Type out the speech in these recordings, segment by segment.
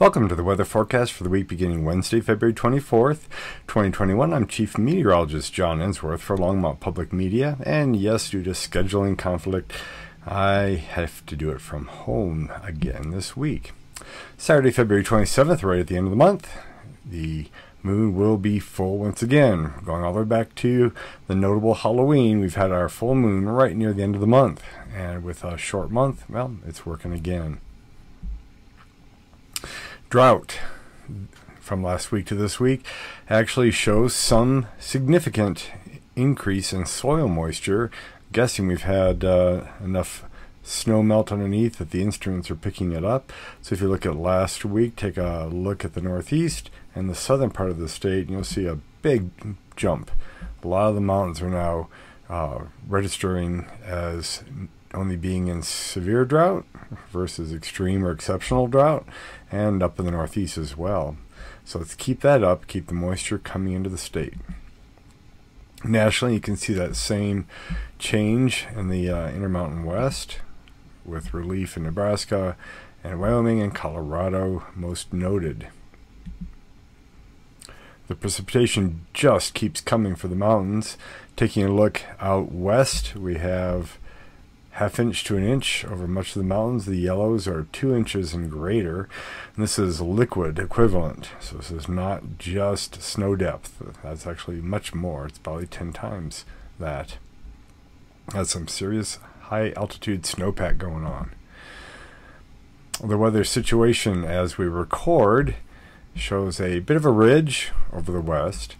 Welcome to the weather forecast for the week beginning Wednesday, February 24th, 2021. I'm Chief Meteorologist John Ensworth for Longmont Public Media, and yes, due to scheduling conflict, I have to do it from home again this week. Saturday, February 27th, right at the end of the month, the moon will be full once again. Going all the way back to the notable Halloween, we've had our full moon right near the end of the month, and with a short month, well, it's working again. Drought from last week to this week actually shows some significant increase in soil moisture. Guessing we've had uh, enough snow melt underneath that the instruments are picking it up. So if you look at last week, take a look at the northeast and the southern part of the state, and you'll see a big jump. A lot of the mountains are now uh, registering as only being in severe drought versus extreme or exceptional drought, and up in the northeast as well. So let's keep that up, keep the moisture coming into the state. Nationally, you can see that same change in the uh, Intermountain West with relief in Nebraska and Wyoming and Colorado most noted. The precipitation just keeps coming for the mountains. Taking a look out west, we have half inch to an inch over much of the mountains. The yellows are two inches and greater. And this is liquid equivalent. So this is not just snow depth. That's actually much more. It's probably 10 times that. That's some serious high altitude snowpack going on. The weather situation as we record shows a bit of a ridge over the west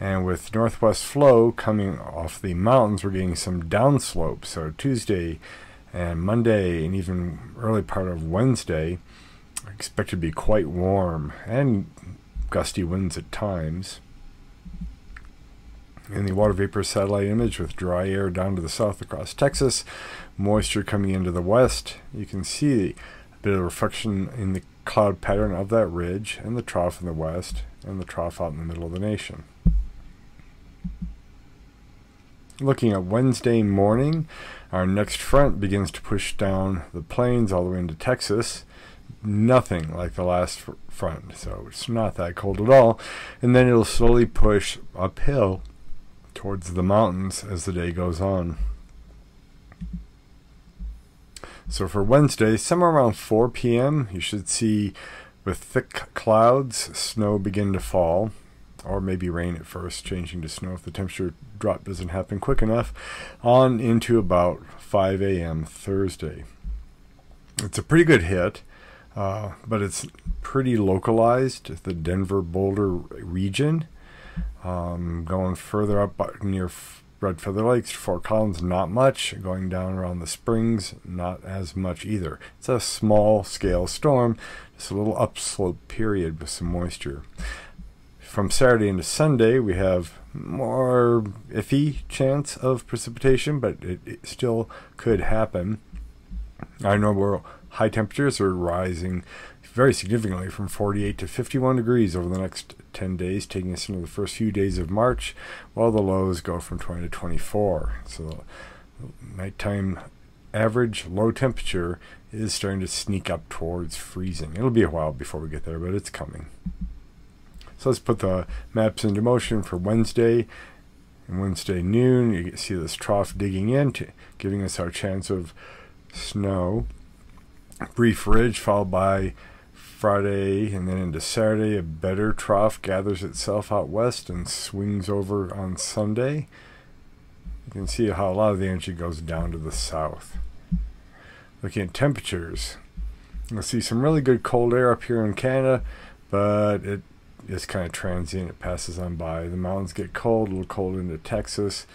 and with northwest flow coming off the mountains, we're getting some downslope. So Tuesday and Monday and even early part of Wednesday expected to be quite warm and gusty winds at times. In the water vapor satellite image with dry air down to the south across Texas, moisture coming into the west, you can see a bit of reflection in the cloud pattern of that ridge and the trough in the west and the trough out in the middle of the nation. Looking at Wednesday morning, our next front begins to push down the plains all the way into Texas. Nothing like the last front, so it's not that cold at all. And then it'll slowly push uphill towards the mountains as the day goes on. So for Wednesday, somewhere around 4 p.m., you should see with thick clouds, snow begin to fall or maybe rain at first, changing to snow if the temperature drop doesn't happen quick enough, on into about 5 a.m. Thursday. It's a pretty good hit, uh, but it's pretty localized, the Denver Boulder region. Um, going further up near Red Feather Lakes, Fort Collins, not much. Going down around the Springs, not as much either. It's a small scale storm, just a little upslope period with some moisture from Saturday into Sunday, we have more iffy chance of precipitation, but it, it still could happen. I know where high temperatures are rising very significantly from 48 to 51 degrees over the next 10 days, taking us into the first few days of March, while the lows go from 20 to 24. So the nighttime average low temperature is starting to sneak up towards freezing. It'll be a while before we get there, but it's coming. So let's put the maps into motion for Wednesday. And Wednesday noon, you see this trough digging in, giving us our chance of snow. Brief ridge followed by Friday and then into Saturday, a better trough gathers itself out west and swings over on Sunday. You can see how a lot of the energy goes down to the south. Looking at temperatures, you'll see some really good cold air up here in Canada, but it it's kind of transient. It passes on by. The mountains get cold, a little cold into Texas.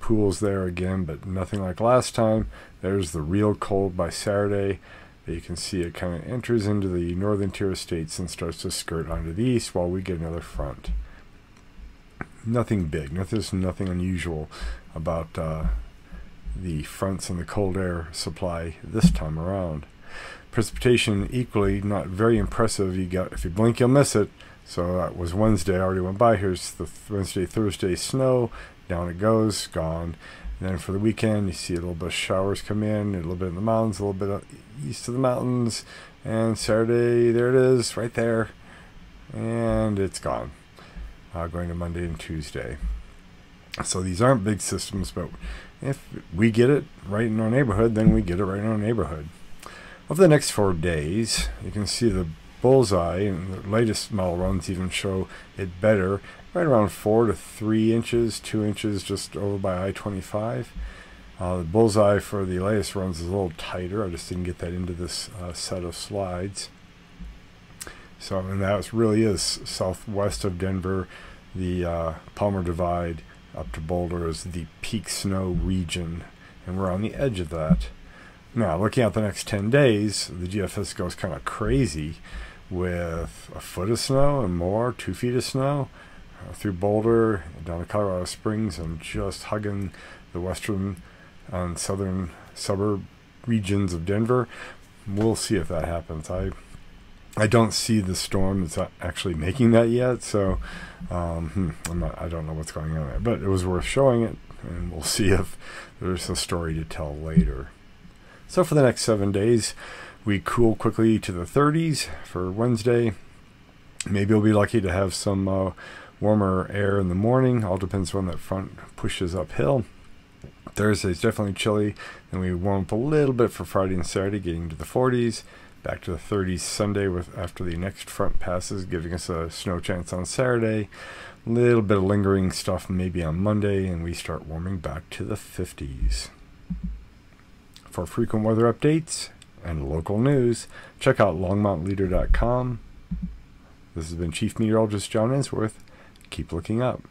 Pools there again, but nothing like last time. There's the real cold by Saturday. You can see it kind of enters into the northern tier of states and starts to skirt onto the east while we get another front. Nothing big. There's nothing unusual about uh, the fronts and the cold air supply this time around. Precipitation equally not very impressive. You got if you blink, you'll miss it. So that was Wednesday, I already went by. Here's the Wednesday, Thursday snow. Down it goes, gone. And then for the weekend, you see a little bit of showers come in, a little bit in the mountains, a little bit east of the mountains, And Saturday, there it is, right there. And it's gone. Uh, going to Monday and Tuesday. So these aren't big systems, but if we get it right in our neighborhood, then we get it right in our neighborhood. Over the next four days, you can see the bullseye, and the latest model runs even show it better, right around 4 to 3 inches, 2 inches just over by I-25. Uh, the bullseye for the latest runs is a little tighter. I just didn't get that into this uh, set of slides. So, and that really is southwest of Denver, the uh, Palmer Divide, up to Boulder is the peak snow region, and we're on the edge of that. Now, looking at the next 10 days, the GFS goes kind of crazy with a foot of snow and more, two feet of snow uh, through Boulder, down to Colorado Springs, and just hugging the western and southern suburb regions of Denver. We'll see if that happens. I I don't see the storm that's actually making that yet, so um, hmm, not, I don't know what's going on there. But it was worth showing it, and we'll see if there's a story to tell later. So for the next seven days, we cool quickly to the 30s for Wednesday. Maybe we'll be lucky to have some uh, warmer air in the morning. All depends when that front pushes uphill. Thursday's definitely chilly, and we warm up a little bit for Friday and Saturday, getting to the 40s back to the 30s Sunday with after the next front passes, giving us a snow chance on Saturday. A little bit of lingering stuff maybe on Monday, and we start warming back to the 50s. For frequent weather updates and local news, check out longmontleader.com. This has been Chief Meteorologist John Ensworth. Keep looking up.